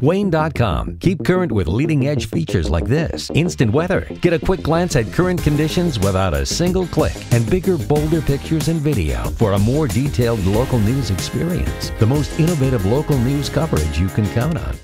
WANE.com. Keep current with leading edge features like this instant weather. Get a quick glance at current conditions without a single click, and bigger, bolder pictures and video for a more detailed local news experience. The most innovative local news coverage you can count on.